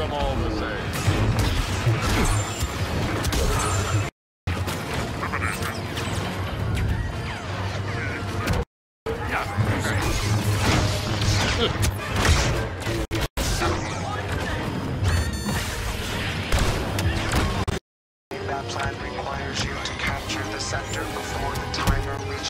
them all the same. That plan requires you to capture the sector before the timer reaches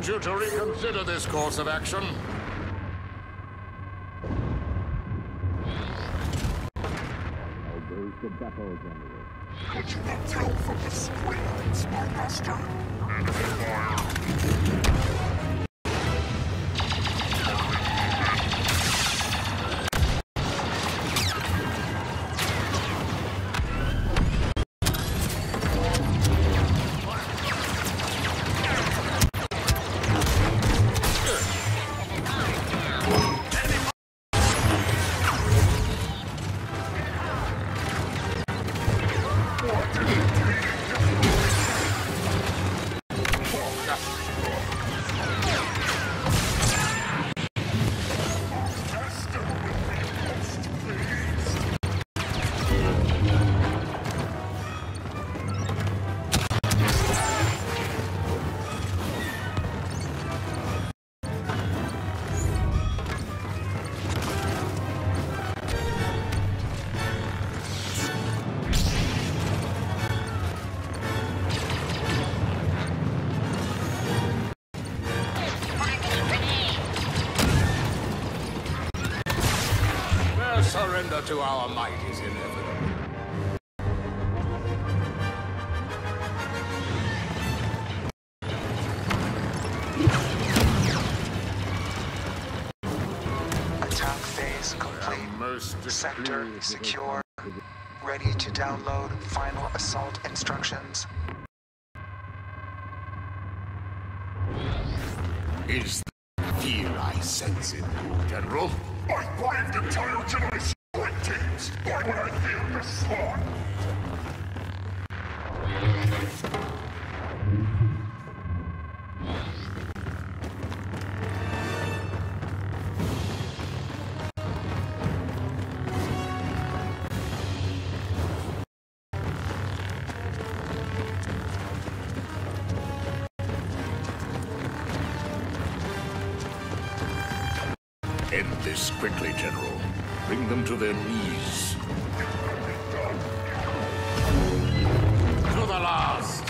urge you to reconsider this course of action. How goes the battle, General? Could you not tell from the screens, my master? Their surrender to our might is inevitable. Attack phase complete. Sector secure. Ready to download final assault instructions. Is that fear I sense in you, General? I braved entire generation End this quickly, General. Bring them to their knees. The last.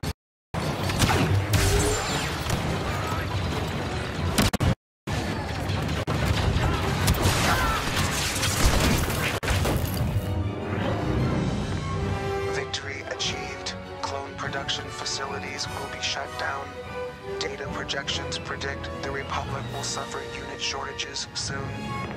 shut down. Data projections predict the Republic will suffer unit shortages soon.